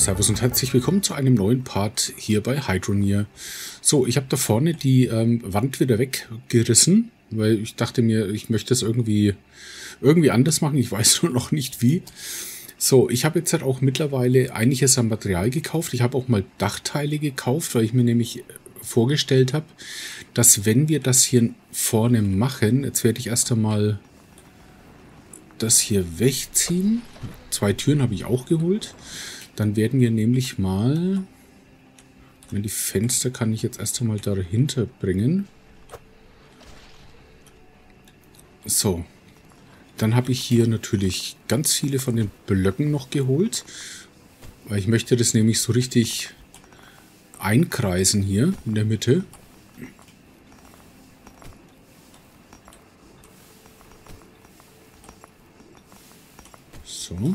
Servus und herzlich willkommen zu einem neuen Part hier bei Hydronier. So, ich habe da vorne die ähm, Wand wieder weggerissen, weil ich dachte mir, ich möchte es irgendwie, irgendwie anders machen. Ich weiß nur noch nicht wie. So, ich habe jetzt halt auch mittlerweile einiges an Material gekauft. Ich habe auch mal Dachteile gekauft, weil ich mir nämlich vorgestellt habe, dass wenn wir das hier vorne machen, jetzt werde ich erst einmal das hier wegziehen. Zwei Türen habe ich auch geholt. Dann werden wir nämlich mal... Die Fenster kann ich jetzt erst einmal dahinter bringen. So. Dann habe ich hier natürlich ganz viele von den Blöcken noch geholt. Weil ich möchte das nämlich so richtig einkreisen hier in der Mitte. So.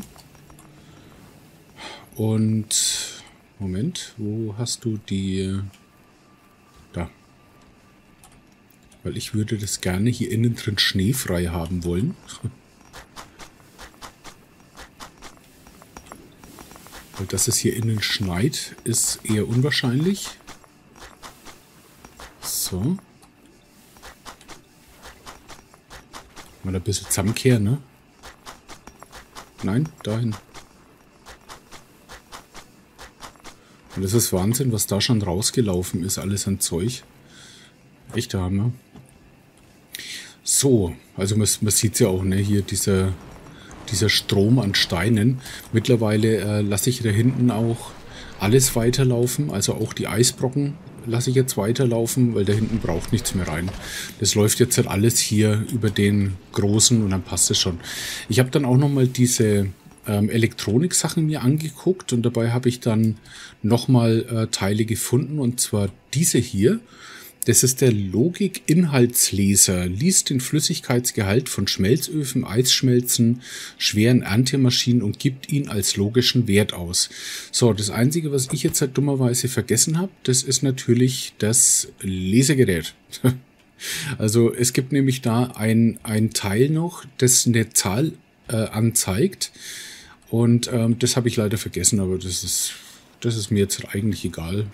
Und Moment, wo hast du die... Da. Weil ich würde das gerne hier innen drin schneefrei haben wollen. Weil dass es hier innen schneit, ist eher unwahrscheinlich. So. Mal ein bisschen zusammenkehren, ne? Nein, dahin. Und das ist Wahnsinn, was da schon rausgelaufen ist, alles an Zeug. Echter Hammer. So, also man, man sieht es ja auch, ne, hier dieser, dieser Strom an Steinen. Mittlerweile äh, lasse ich da hinten auch alles weiterlaufen, also auch die Eisbrocken lasse ich jetzt weiterlaufen, weil da hinten braucht nichts mehr rein. Das läuft jetzt halt alles hier über den großen und dann passt es schon. Ich habe dann auch nochmal diese ähm, Elektronik-Sachen mir angeguckt und dabei habe ich dann nochmal äh, Teile gefunden und zwar diese hier. Das ist der Logik-Inhaltsleser, liest den Flüssigkeitsgehalt von Schmelzöfen, Eisschmelzen, schweren Erntemaschinen und gibt ihn als logischen Wert aus. So, das Einzige, was ich jetzt halt dummerweise vergessen habe, das ist natürlich das Lesegerät. also es gibt nämlich da ein, ein Teil noch, das eine Zahl äh, anzeigt. Und ähm, das habe ich leider vergessen, aber das ist, das ist mir jetzt eigentlich egal,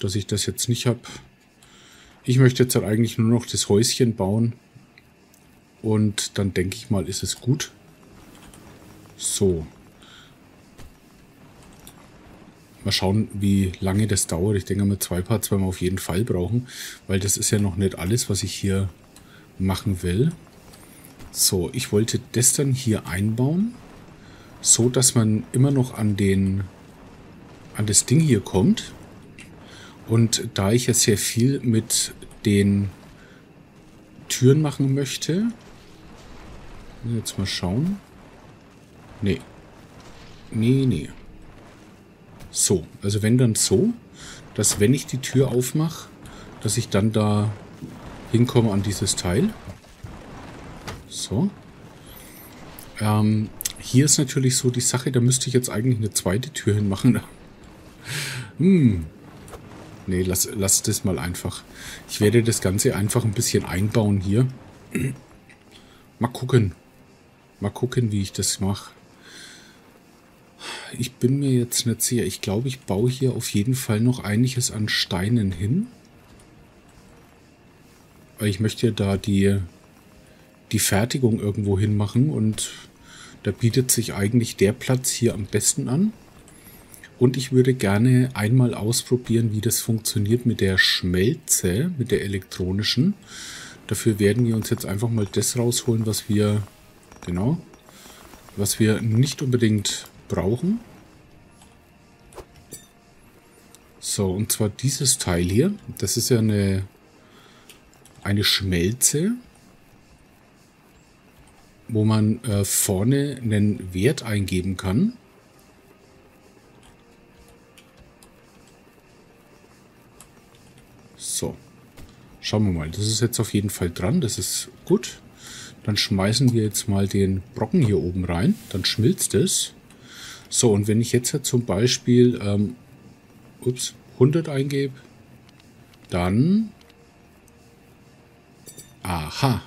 dass ich das jetzt nicht habe. Ich möchte jetzt eigentlich nur noch das Häuschen bauen. Und dann denke ich mal, ist es gut. So. Mal schauen, wie lange das dauert. Ich denke mal, zwei Parts werden wir auf jeden Fall brauchen, weil das ist ja noch nicht alles, was ich hier machen will. So, ich wollte das dann hier einbauen so, dass man immer noch an den an das Ding hier kommt. Und da ich ja sehr viel mit den Türen machen möchte, jetzt mal schauen. Nee. Nee, nee. So, also wenn dann so, dass wenn ich die Tür aufmache, dass ich dann da hinkomme an dieses Teil. So. Ähm, hier ist natürlich so die Sache, da müsste ich jetzt eigentlich eine zweite Tür hinmachen. hm. Nee, lass, lass das mal einfach. Ich werde das Ganze einfach ein bisschen einbauen hier. mal gucken. Mal gucken, wie ich das mache. Ich bin mir jetzt nicht sicher. Ich glaube, ich baue hier auf jeden Fall noch einiges an Steinen hin. Weil ich möchte ja da die, die Fertigung irgendwo hinmachen und da bietet sich eigentlich der Platz hier am besten an. Und ich würde gerne einmal ausprobieren, wie das funktioniert mit der Schmelze, mit der elektronischen. Dafür werden wir uns jetzt einfach mal das rausholen, was wir, genau, was wir nicht unbedingt brauchen. So, und zwar dieses Teil hier. Das ist ja eine, eine Schmelze wo man äh, vorne einen Wert eingeben kann. So, schauen wir mal. Das ist jetzt auf jeden Fall dran, das ist gut. Dann schmeißen wir jetzt mal den Brocken hier oben rein, dann schmilzt es. So, und wenn ich jetzt zum Beispiel ähm, ups, 100 eingebe, dann... Aha,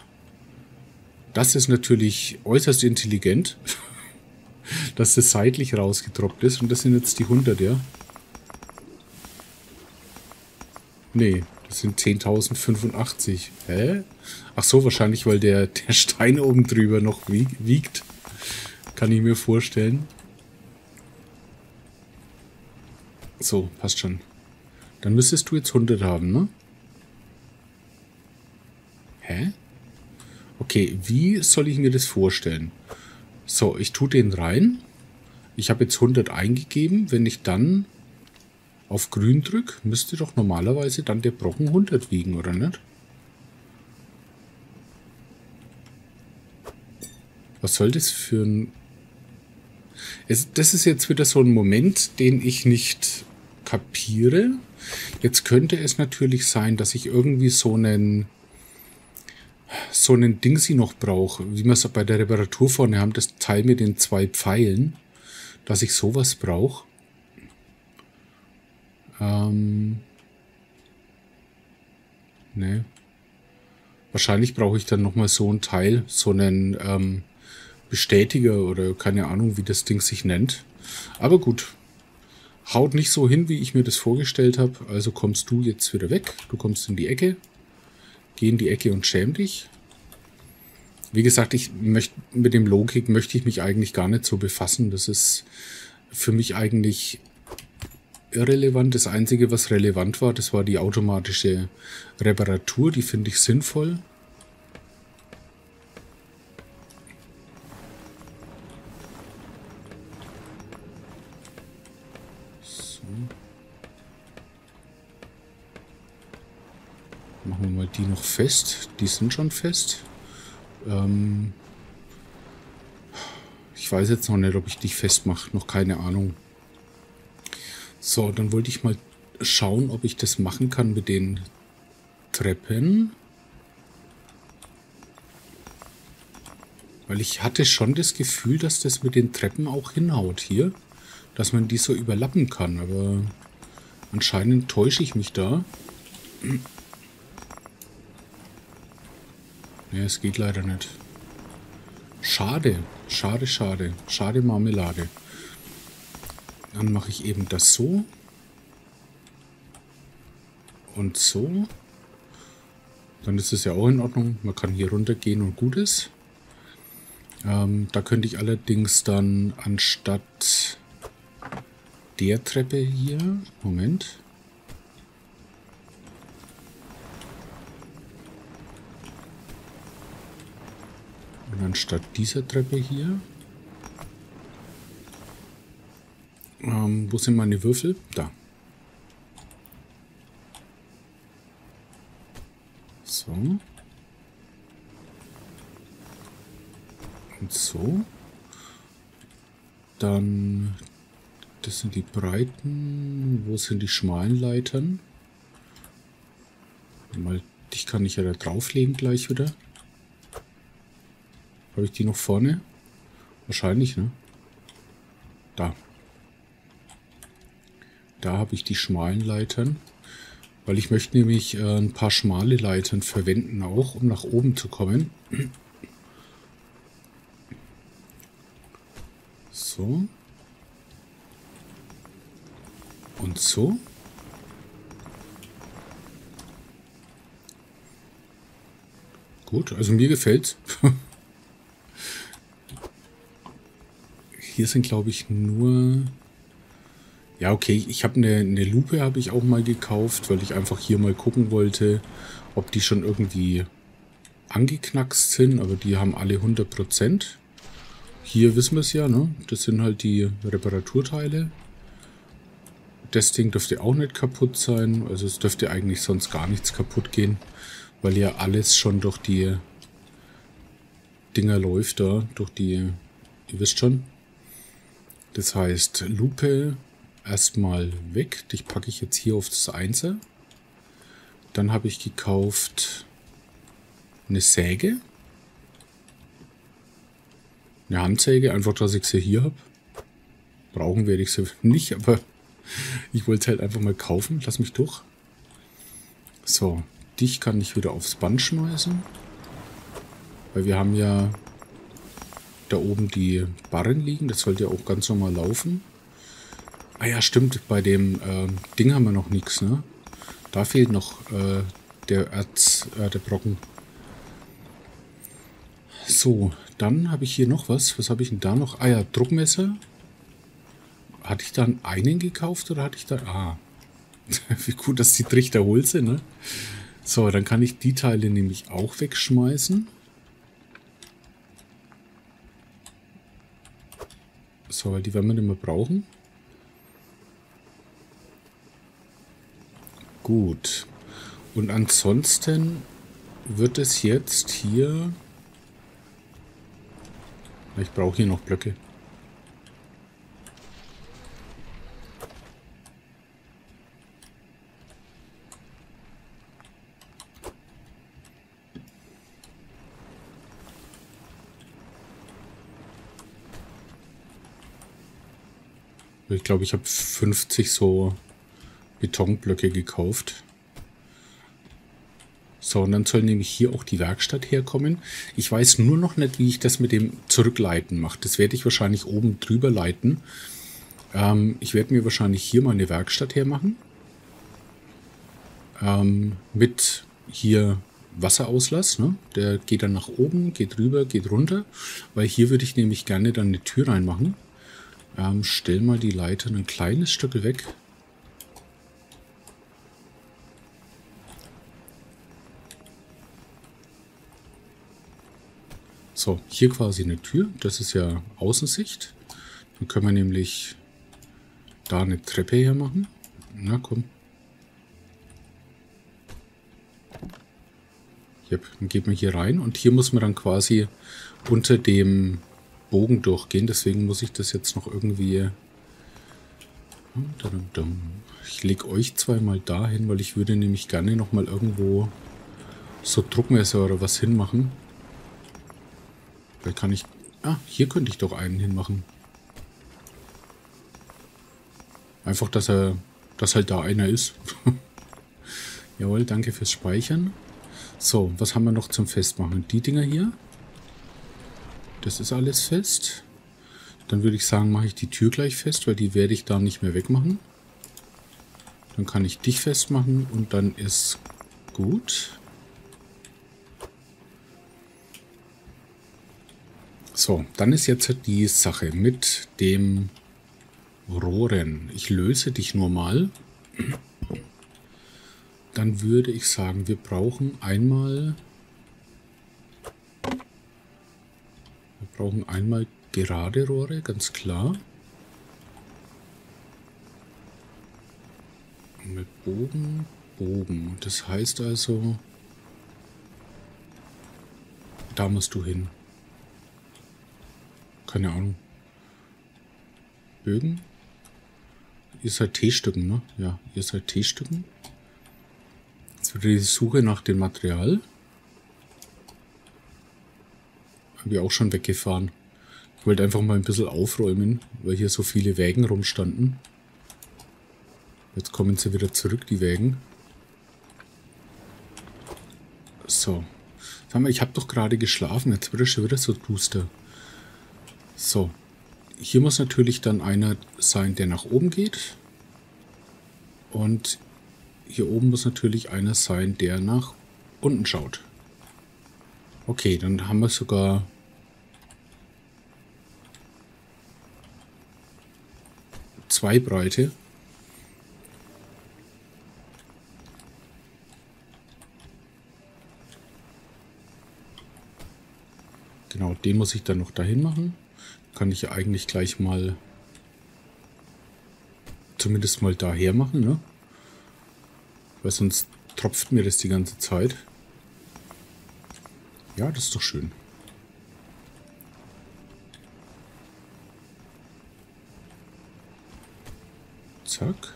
das ist natürlich äußerst intelligent. dass das seitlich rausgetroppt ist. Und das sind jetzt die 100, ja? Nee, das sind 10.085. Hä? Ach so, wahrscheinlich, weil der, der Stein oben drüber noch wiegt. Kann ich mir vorstellen. So, passt schon. Dann müsstest du jetzt 100 haben, ne? Hä? Okay, wie soll ich mir das vorstellen? So, ich tue den rein. Ich habe jetzt 100 eingegeben. Wenn ich dann auf grün drücke, müsste doch normalerweise dann der Brocken 100 wiegen, oder nicht? Was soll das für ein... Es, das ist jetzt wieder so ein Moment, den ich nicht kapiere. Jetzt könnte es natürlich sein, dass ich irgendwie so einen so einen Ding sie noch brauche, wie wir es bei der Reparatur vorne haben, das Teil mit den zwei Pfeilen, dass ich sowas brauche. Ähm. Ne. Wahrscheinlich brauche ich dann nochmal so ein Teil, so einen ähm, Bestätiger oder keine Ahnung, wie das Ding sich nennt. Aber gut. Haut nicht so hin, wie ich mir das vorgestellt habe. Also kommst du jetzt wieder weg. Du kommst in die Ecke. Geh in die Ecke und schäm dich. Wie gesagt, ich möchte mit dem Logik möchte ich mich eigentlich gar nicht so befassen. Das ist für mich eigentlich irrelevant. Das Einzige, was relevant war, das war die automatische Reparatur. Die finde ich sinnvoll. Die noch fest. Die sind schon fest. Ähm ich weiß jetzt noch nicht, ob ich dich festmache. Noch keine Ahnung. So, dann wollte ich mal schauen, ob ich das machen kann mit den Treppen. Weil ich hatte schon das Gefühl, dass das mit den Treppen auch hinhaut hier. Dass man die so überlappen kann. Aber anscheinend täusche ich mich da. Ne, es geht leider nicht. Schade, schade, schade. Schade Marmelade. Dann mache ich eben das so. Und so. Dann ist es ja auch in Ordnung. Man kann hier runtergehen und gut ist. Ähm, da könnte ich allerdings dann anstatt der Treppe hier... Moment. Anstatt dieser Treppe hier... Ähm, wo sind meine Würfel? Da. So. Und so. Dann... Das sind die breiten. Wo sind die schmalen Leitern? Mal, dich kann ich ja da drauflegen gleich wieder. Habe ich die noch vorne? Wahrscheinlich, ne? Da. Da habe ich die schmalen Leitern. Weil ich möchte nämlich äh, ein paar schmale Leitern verwenden auch, um nach oben zu kommen. So. Und so. Gut, also mir gefällt's. hier sind, glaube ich, nur... Ja, okay, ich habe eine, eine Lupe habe ich auch mal gekauft, weil ich einfach hier mal gucken wollte, ob die schon irgendwie angeknackst sind, aber die haben alle 100%. Hier wissen wir es ja, ne? Das sind halt die Reparaturteile. Das Ding dürfte auch nicht kaputt sein, also es dürfte eigentlich sonst gar nichts kaputt gehen, weil ja alles schon durch die Dinger läuft da, durch die, ihr wisst schon, das heißt, Lupe erstmal weg. Dich packe ich jetzt hier auf das Einser. Dann habe ich gekauft eine Säge. Eine Handsäge, einfach, dass ich sie hier habe. Brauchen werde ich sie nicht, aber ich wollte halt einfach mal kaufen. Lass mich durch. So, dich kann ich wieder aufs Band schmeißen. Weil wir haben ja da oben die Barren liegen. Das sollte ja auch ganz normal laufen. Ah ja, stimmt. Bei dem äh, Ding haben wir noch nichts, ne? Da fehlt noch äh, der Erz, äh, der Brocken. So, dann habe ich hier noch was. Was habe ich denn da noch? Ah ja, Druckmesser. Hatte ich dann einen gekauft oder hatte ich da... Ah, wie gut, dass die Trichter hohl sind, ne? So, dann kann ich die Teile nämlich auch wegschmeißen. So, weil die werden wir nicht mehr brauchen. Gut. Und ansonsten wird es jetzt hier... Ich brauche hier noch Blöcke. Ich glaube, ich habe 50 so Betonblöcke gekauft. So, und dann soll nämlich hier auch die Werkstatt herkommen. Ich weiß nur noch nicht, wie ich das mit dem Zurückleiten mache. Das werde ich wahrscheinlich oben drüber leiten. Ähm, ich werde mir wahrscheinlich hier mal eine Werkstatt hermachen. Ähm, mit hier Wasserauslass. Ne? Der geht dann nach oben, geht rüber, geht runter. Weil hier würde ich nämlich gerne dann eine Tür reinmachen. Ähm, stell mal die Leiter ein kleines Stück weg. So, hier quasi eine Tür. Das ist ja Außensicht. Dann können wir nämlich da eine Treppe her machen. Na komm. Yep, dann geht man hier rein und hier muss man dann quasi unter dem Bogen durchgehen. Deswegen muss ich das jetzt noch irgendwie... Ich lege euch zweimal dahin, weil ich würde nämlich gerne nochmal irgendwo so Druckmesser oder was hinmachen. Vielleicht kann ich... Ah, hier könnte ich doch einen hinmachen. Einfach, dass er... Dass halt da einer ist. Jawohl, danke fürs Speichern. So, was haben wir noch zum Festmachen? Die Dinger hier. Das ist alles fest. Dann würde ich sagen, mache ich die Tür gleich fest, weil die werde ich da nicht mehr wegmachen. Dann kann ich dich festmachen und dann ist gut. So, dann ist jetzt die Sache mit dem Rohren. Ich löse dich nur mal. Dann würde ich sagen, wir brauchen einmal... brauchen einmal gerade Rohre, ganz klar. mit Bogen, Bogen. Das heißt also, da musst du hin. Keine Ahnung. Bögen? Ihr seid T-Stücken, ne? Ja, ihr seid T-Stücken. Jetzt wieder die Suche nach dem Material. Haben wir auch schon weggefahren. Ich wollte einfach mal ein bisschen aufräumen, weil hier so viele Wägen rumstanden. Jetzt kommen sie wieder zurück, die Wägen. So. Sag mal, ich habe doch gerade geschlafen. Jetzt wird es schon wieder so duster. So, hier muss natürlich dann einer sein, der nach oben geht. Und hier oben muss natürlich einer sein, der nach unten schaut. Okay, dann haben wir sogar zwei Breite. Genau, den muss ich dann noch dahin machen kann ich ja eigentlich gleich mal zumindest mal daher machen, ne? Weil sonst tropft mir das die ganze Zeit. Ja, das ist doch schön. Zack.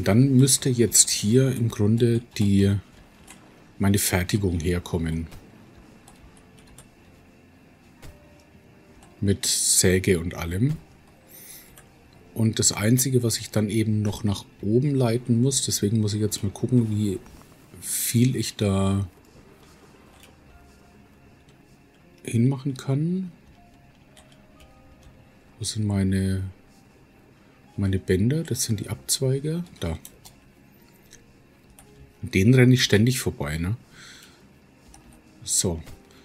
Und dann müsste jetzt hier im Grunde die meine Fertigung herkommen. Mit Säge und allem. Und das Einzige, was ich dann eben noch nach oben leiten muss, deswegen muss ich jetzt mal gucken, wie viel ich da hinmachen kann. Wo sind meine meine Bänder? Das sind die Abzweige. Da. Den renne ich ständig vorbei, ne? So.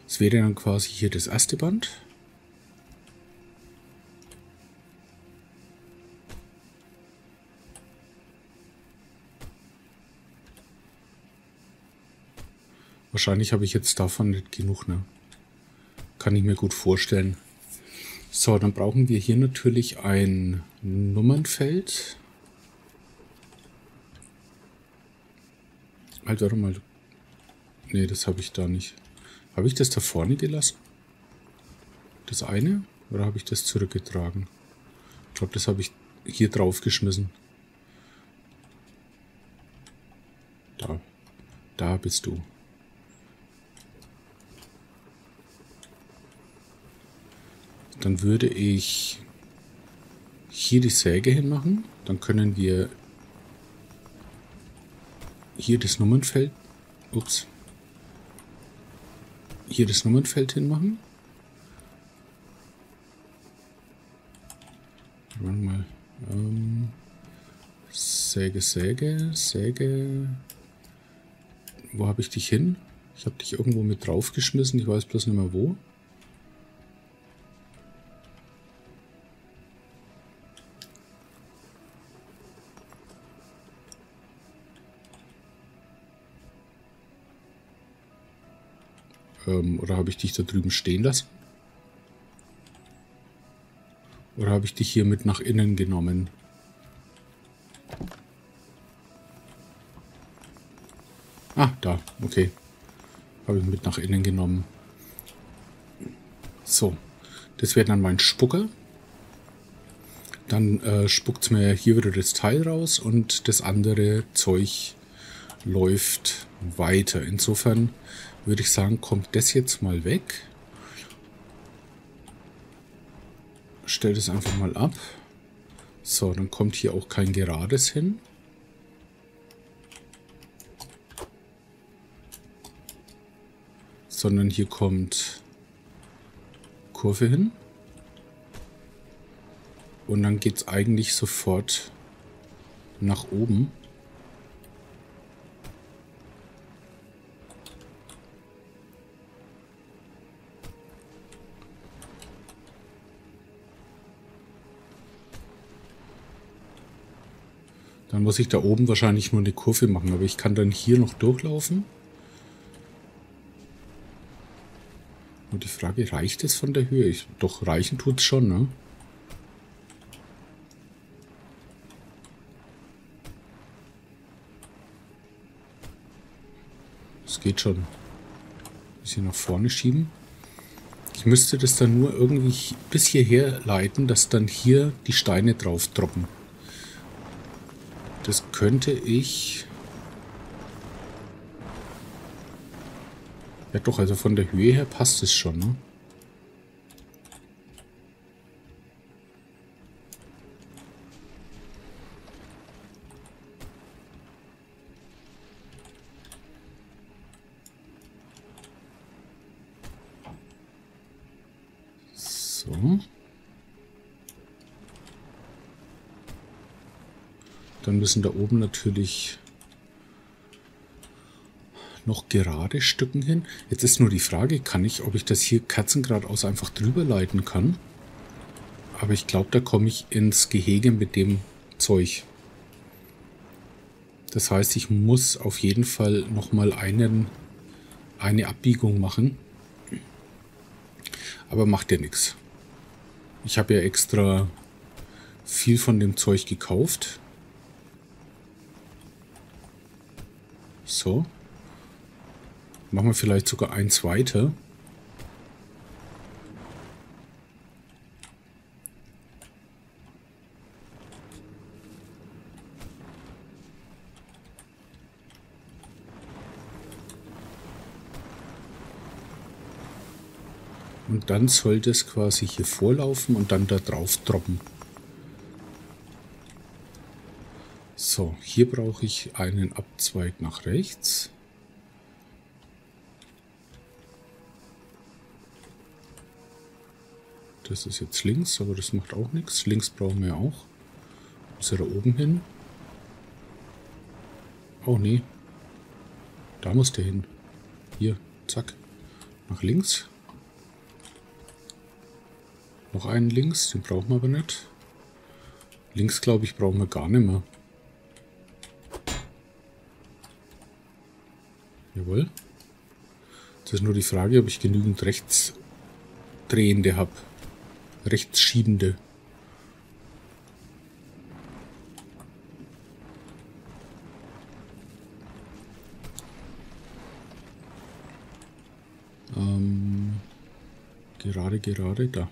Das wäre dann quasi hier das erste Band. Wahrscheinlich habe ich jetzt davon nicht genug, ne? Kann ich mir gut vorstellen. So, dann brauchen wir hier natürlich ein Nummernfeld. Halt, warte mal. Ne, das habe ich da nicht. Habe ich das da vorne gelassen? Das eine? Oder habe ich das zurückgetragen? Ich glaube, das habe ich hier drauf geschmissen. Da. Da bist du. Dann würde ich hier die Säge hinmachen. Dann können wir hier das Nummernfeld, ups, hier das Nummernfeld hinmachen. Warte mal. Ähm, Säge, Säge, Säge. Wo habe ich dich hin? Ich habe dich irgendwo mit draufgeschmissen. Ich weiß bloß nicht mehr wo. Ähm, oder habe ich dich da drüben stehen lassen? Oder habe ich dich hier mit nach innen genommen? Ah, da. Okay. Habe ich mit nach innen genommen. So. Das wäre dann mein Spucker. Dann äh, spuckt mir hier wieder das Teil raus und das andere Zeug läuft weiter. Insofern würde ich sagen, kommt das jetzt mal weg. Stell das einfach mal ab. So, dann kommt hier auch kein Gerades hin. Sondern hier kommt Kurve hin. Und dann geht es eigentlich sofort nach oben. Dann muss ich da oben wahrscheinlich nur eine Kurve machen, aber ich kann dann hier noch durchlaufen. Und die Frage, reicht es von der Höhe? Ich, doch, reichen tut es schon, ne? Es geht schon. Ein bisschen nach vorne schieben. Ich müsste das dann nur irgendwie bis hierher leiten, dass dann hier die Steine drauf droppen. Das könnte ich... Ja doch, also von der Höhe her passt es schon, ne? Müssen da oben natürlich noch gerade Stücken hin. Jetzt ist nur die Frage, kann ich, ob ich das hier Kerzengrad aus einfach drüber leiten kann. Aber ich glaube, da komme ich ins Gehege mit dem Zeug. Das heißt, ich muss auf jeden Fall nochmal einen, eine Abbiegung machen. Aber macht ja nichts. Ich habe ja extra viel von dem Zeug gekauft. So. Machen wir vielleicht sogar eins weiter. Und dann sollte es quasi hier vorlaufen und dann da drauf droppen. So, hier brauche ich einen Abzweig nach rechts. Das ist jetzt links, aber das macht auch nichts. Links brauchen wir auch. Muss er da oben hin? Oh nee. Da muss der hin. Hier, zack. Nach links. Noch einen links, den brauchen wir aber nicht. Links, glaube ich, brauchen wir gar nicht mehr. Jawohl. Das ist nur die Frage, ob ich genügend Rechtsdrehende habe. Rechtsschiebende. Ähm, gerade, gerade, da.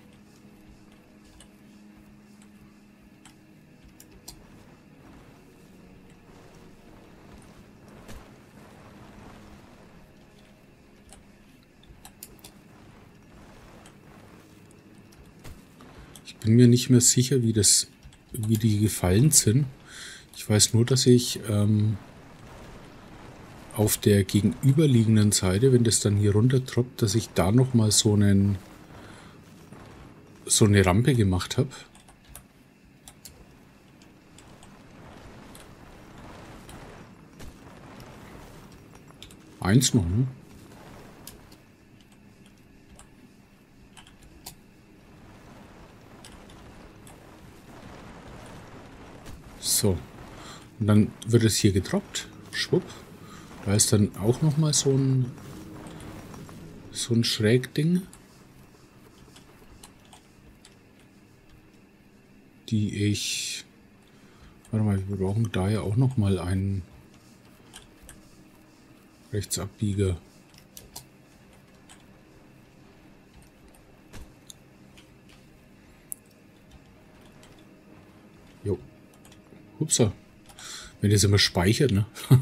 Bin mir nicht mehr sicher, wie das, wie die gefallen sind. Ich weiß nur, dass ich ähm, auf der gegenüberliegenden Seite, wenn das dann hier runter droppt, dass ich da noch mal so einen so eine Rampe gemacht habe. Eins noch, ne? So. Und dann wird es hier gedroppt. Schwupp. Da ist dann auch nochmal so ein so ein Schrägding. Die ich... Warte mal, wir brauchen daher auch nochmal einen Rechtsabbieger. Upsa. Wenn das immer speichert, ne?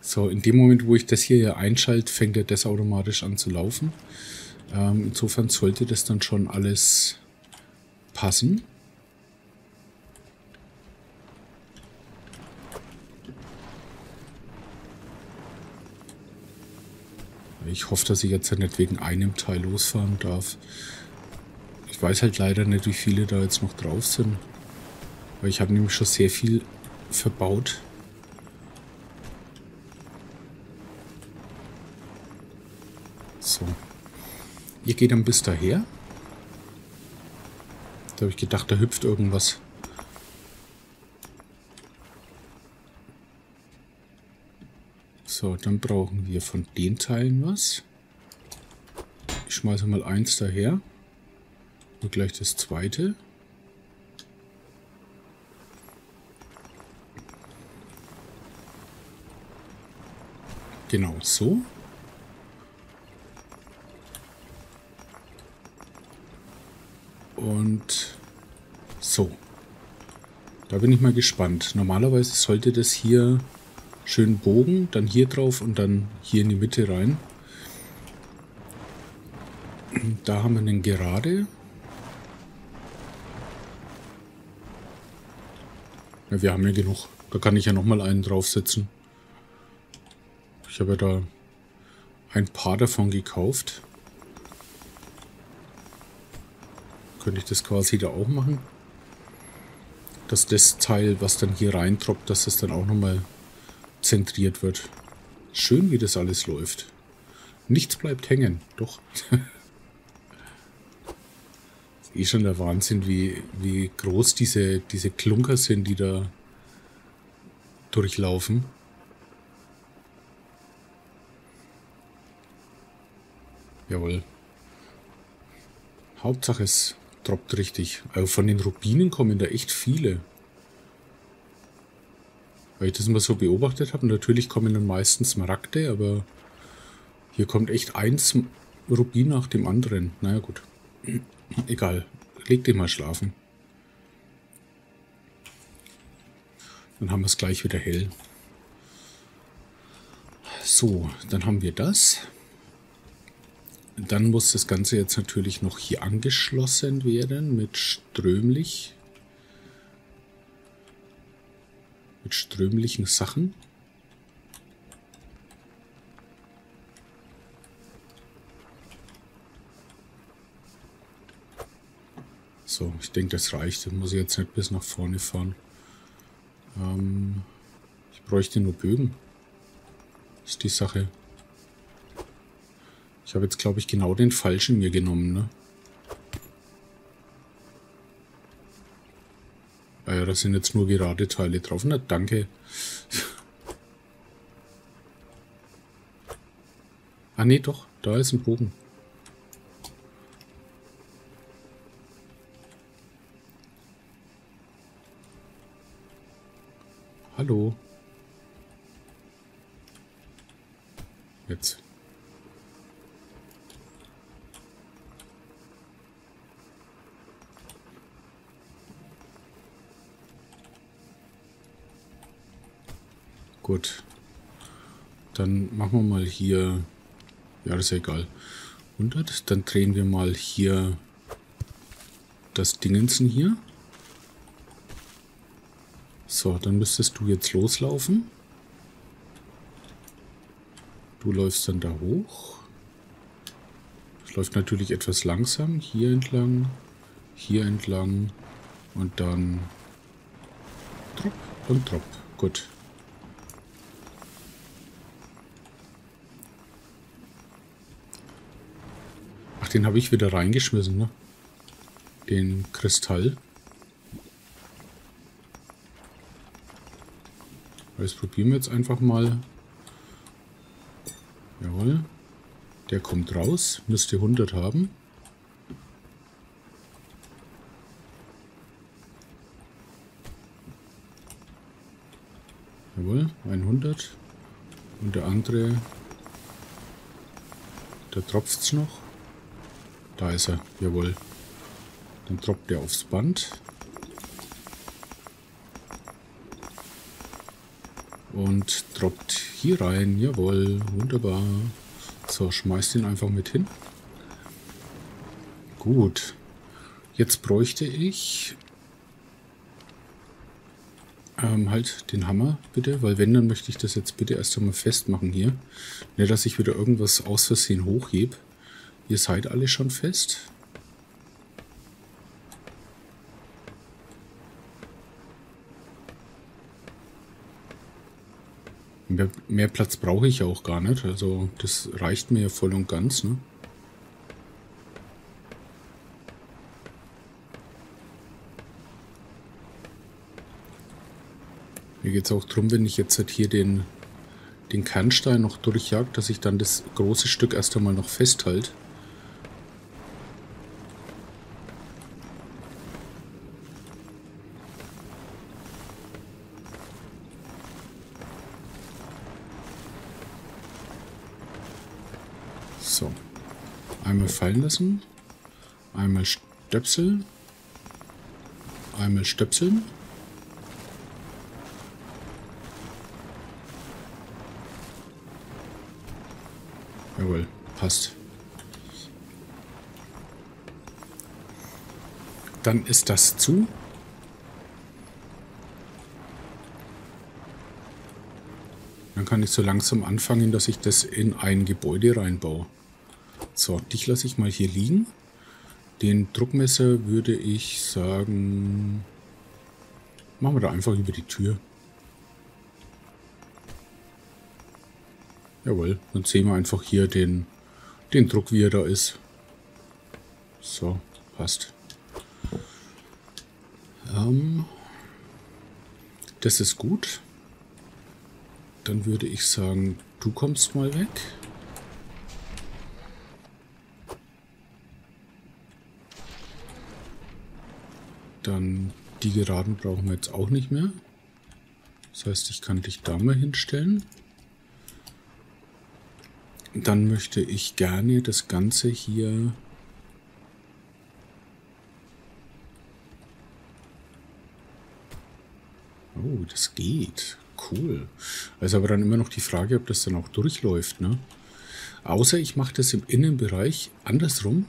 so, in dem Moment, wo ich das hier ja einschalte, fängt er das automatisch an zu laufen. Ähm, insofern sollte das dann schon alles passen. Ich hoffe, dass ich jetzt nicht wegen einem Teil losfahren darf. Ich weiß halt leider nicht, wie viele da jetzt noch drauf sind. Weil ich habe nämlich schon sehr viel verbaut. So. Ihr geht dann bis daher. Da habe ich gedacht, da hüpft irgendwas. So, dann brauchen wir von den Teilen was. Ich schmeiße mal eins daher. Und gleich das zweite. Genau so. Und so. Da bin ich mal gespannt. Normalerweise sollte das hier schön bogen, dann hier drauf und dann hier in die Mitte rein. Da haben wir einen gerade. Ja, wir haben ja genug. Da kann ich ja nochmal einen draufsetzen. Ich habe da ein paar davon gekauft. Könnte ich das quasi da auch machen? Dass das Teil, was dann hier reintroppt, dass das dann auch nochmal zentriert wird. Schön, wie das alles läuft. Nichts bleibt hängen, doch. ist eh schon der Wahnsinn, wie, wie groß diese, diese Klunker sind, die da durchlaufen. Jawohl. Hauptsache es droppt richtig. Also von den Rubinen kommen da echt viele. Weil ich das mal so beobachtet habe. Natürlich kommen dann meistens Smaragde, aber hier kommt echt eins Rubin nach dem anderen. Naja gut. Egal. Leg dich mal schlafen. Dann haben wir es gleich wieder hell. So, dann haben wir das. Dann muss das Ganze jetzt natürlich noch hier angeschlossen werden mit strömlich. Mit strömlichen Sachen. So, ich denke, das reicht. Das muss ich jetzt nicht bis nach vorne fahren. Ähm, ich bräuchte nur Bögen. Ist die Sache. Ich habe jetzt, glaube ich, genau den falschen mir genommen, ne? Ah ja, da sind jetzt nur gerade Teile drauf. Na, danke. ah, nee, doch. Da ist ein Bogen. Hallo. Jetzt. Gut. Dann machen wir mal hier... Ja, das ist ja egal. 100. Dann drehen wir mal hier das Dingensen hier. So, dann müsstest du jetzt loslaufen. Du läufst dann da hoch. Es läuft natürlich etwas langsam. Hier entlang, hier entlang und dann Drop und Drop. Gut. Ach, den habe ich wieder reingeschmissen, ne? Den Kristall. Das probieren wir jetzt einfach mal. Jawohl. Der kommt raus. Müsste 100 haben. Jawohl, 100. Und der andere, da tropft es noch. Da ist er, jawohl. Dann droppt er aufs Band. Und droppt hier rein. Jawohl, wunderbar. So, schmeißt ihn einfach mit hin. Gut. Jetzt bräuchte ich ähm, halt den Hammer, bitte. Weil wenn, dann möchte ich das jetzt bitte erst einmal festmachen hier. Nicht, dass ich wieder irgendwas aus Versehen hochhebe. Ihr seid alle schon fest. Mehr, mehr Platz brauche ich auch gar nicht. Also das reicht mir voll und ganz. Ne? Mir geht es auch darum, wenn ich jetzt halt hier den, den Kernstein noch durchjagt, dass ich dann das große Stück erst einmal noch festhalte. Fallen lassen. Einmal stöpseln. Einmal stöpseln. Jawohl, passt. Dann ist das zu. Dann kann ich so langsam anfangen, dass ich das in ein Gebäude reinbaue. So, dich lasse ich mal hier liegen. Den Druckmesser würde ich sagen... Machen wir da einfach über die Tür. Jawohl, dann sehen wir einfach hier den, den Druck, wie er da ist. So, passt. Ähm, das ist gut. Dann würde ich sagen, du kommst mal weg. Dann die Geraden brauchen wir jetzt auch nicht mehr. Das heißt, ich kann dich da mal hinstellen. Dann möchte ich gerne das Ganze hier Oh, das geht. Cool. Also aber dann immer noch die Frage, ob das dann auch durchläuft, ne? Außer ich mache das im Innenbereich andersrum,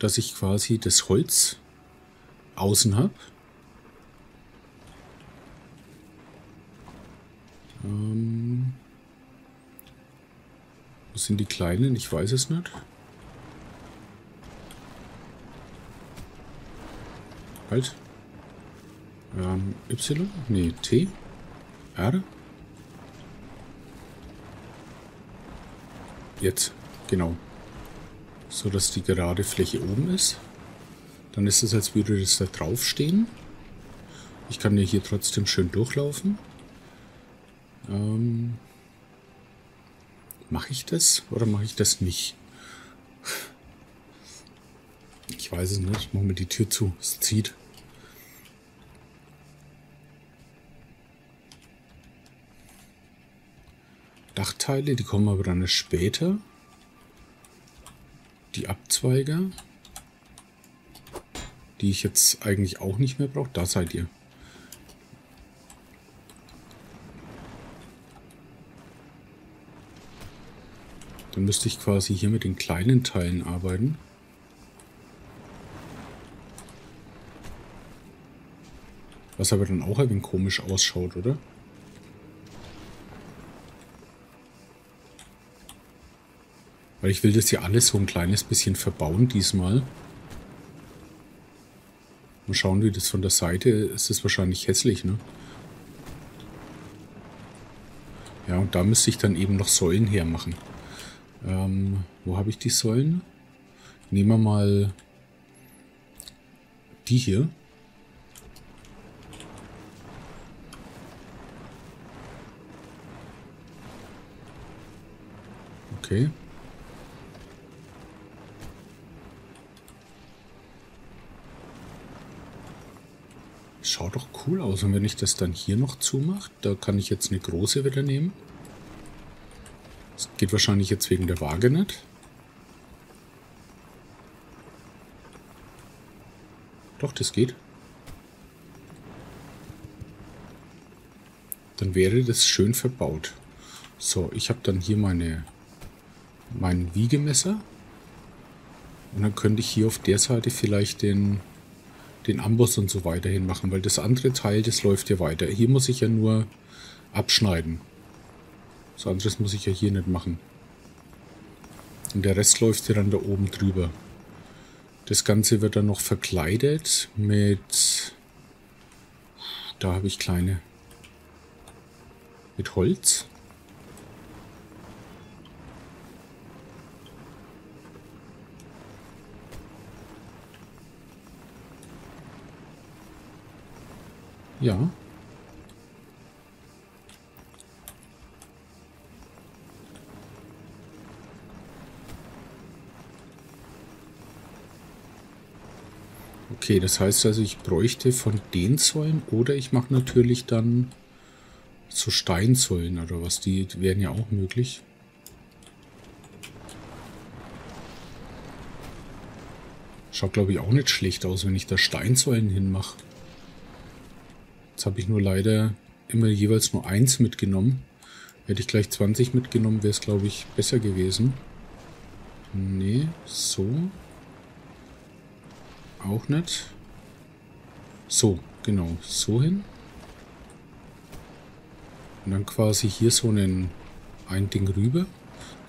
dass ich quasi das Holz außen habe. Ähm, wo sind die Kleinen? Ich weiß es nicht. Halt. Ähm, y? Nee, T? R? Jetzt, genau. So, dass die gerade Fläche oben ist. Dann ist es, als würde das da drauf stehen. Ich kann ja hier trotzdem schön durchlaufen. Ähm, mache ich das oder mache ich das nicht? Ich weiß es nicht. Ich mache mir die Tür zu. Es zieht. Dachteile, die kommen aber dann erst später. Die Abzweiger, die ich jetzt eigentlich auch nicht mehr brauche. Da seid ihr. Dann müsste ich quasi hier mit den kleinen Teilen arbeiten. Was aber dann auch ein wenig komisch ausschaut, oder? Weil ich will das hier alles so ein kleines bisschen verbauen diesmal. Mal schauen, wie das von der Seite ist. Das wahrscheinlich hässlich, ne? Ja, und da müsste ich dann eben noch Säulen hermachen. Ähm, wo habe ich die Säulen? Nehmen wir mal die hier. Okay. Schaut doch cool aus. Und wenn ich das dann hier noch zumache, da kann ich jetzt eine große wieder nehmen. Das geht wahrscheinlich jetzt wegen der Waage nicht. Doch, das geht. Dann wäre das schön verbaut. So, ich habe dann hier meine mein Wiegemesser. Und dann könnte ich hier auf der Seite vielleicht den, den Amboss und so weiter hin machen, weil das andere Teil, das läuft ja weiter. Hier muss ich ja nur abschneiden. Was anderes muss ich ja hier nicht machen. Und der Rest läuft ja dann da oben drüber. Das Ganze wird dann noch verkleidet mit... Da habe ich kleine... Mit Holz. Ja. Okay, das heißt also, ich bräuchte von den Säulen oder ich mache natürlich dann so Steinsäulen oder was. Die wären ja auch möglich. Schaut, glaube ich, auch nicht schlecht aus, wenn ich da Steinsäulen hinmache. Jetzt habe ich nur leider immer jeweils nur eins mitgenommen. Hätte ich gleich 20 mitgenommen, wäre es, glaube ich, besser gewesen. Nee, so. Auch nicht. So, genau, so hin. Und dann quasi hier so einen, ein Ding rüber.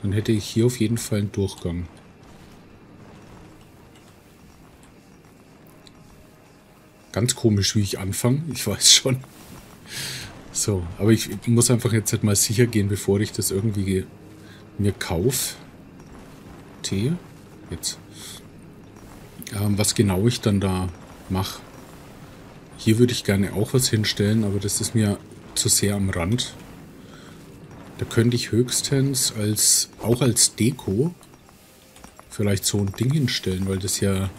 Dann hätte ich hier auf jeden Fall einen Durchgang. Ganz komisch, wie ich anfange. Ich weiß schon. So, aber ich muss einfach jetzt halt mal sicher gehen, bevor ich das irgendwie mir kaufe. T. Jetzt ähm, was genau ich dann da mache. Hier würde ich gerne auch was hinstellen, aber das ist mir zu sehr am Rand. Da könnte ich höchstens als auch als Deko vielleicht so ein Ding hinstellen, weil das ja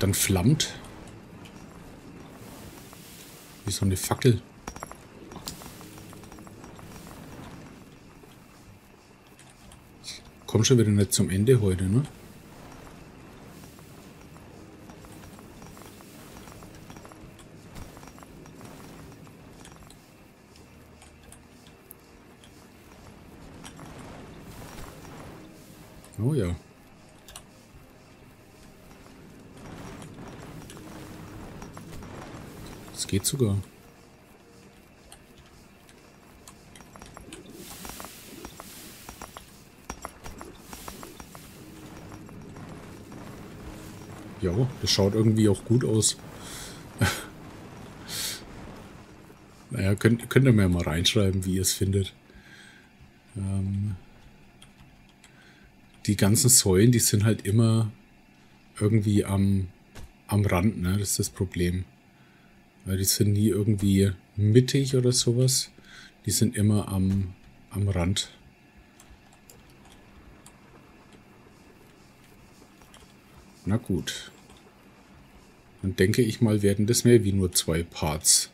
dann flammt. Wie so eine Fackel. Ich komme schon wieder nicht zum Ende heute, ne? Oh ja. Das geht sogar. Ja, das schaut irgendwie auch gut aus. naja, könnt, könnt ihr mir mal reinschreiben, wie ihr es findet. Ähm, die ganzen Säulen, die sind halt immer irgendwie am, am Rand, ne? Das ist das Problem. Weil die sind nie irgendwie mittig oder sowas. Die sind immer am, am Rand. Na gut. Dann denke ich mal, werden das mehr wie nur zwei Parts.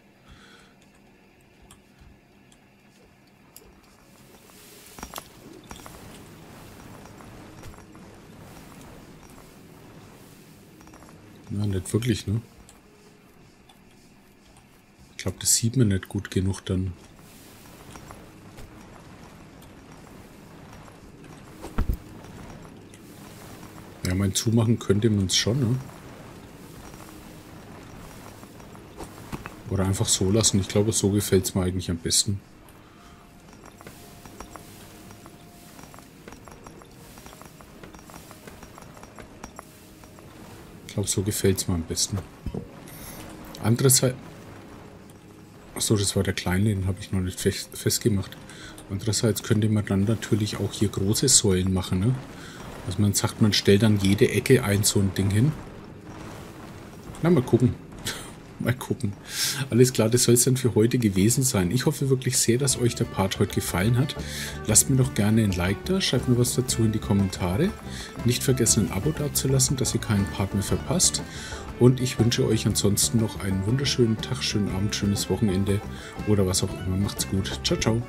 Na, nicht wirklich, ne? Ich glaube, das sieht man nicht gut genug dann. Ja, mein Zumachen könnte man es schon, ne? Oder einfach so lassen. Ich glaube, so gefällt es mir eigentlich am besten. Ich glaube, so gefällt es mir am besten. Andererseits... Achso, das war der kleine, den habe ich noch nicht fest, festgemacht. Andererseits könnte man dann natürlich auch hier große Säulen machen, ne? Also man sagt, man stellt dann jede Ecke ein so ein Ding hin. Na, mal gucken. mal gucken. Alles klar, das soll es dann für heute gewesen sein. Ich hoffe wirklich sehr, dass euch der Part heute gefallen hat. Lasst mir doch gerne ein Like da, schreibt mir was dazu in die Kommentare. Nicht vergessen, ein Abo dazulassen, dass ihr keinen Part mehr verpasst. Und ich wünsche euch ansonsten noch einen wunderschönen Tag, schönen Abend, schönes Wochenende oder was auch immer. Macht's gut. Ciao, ciao.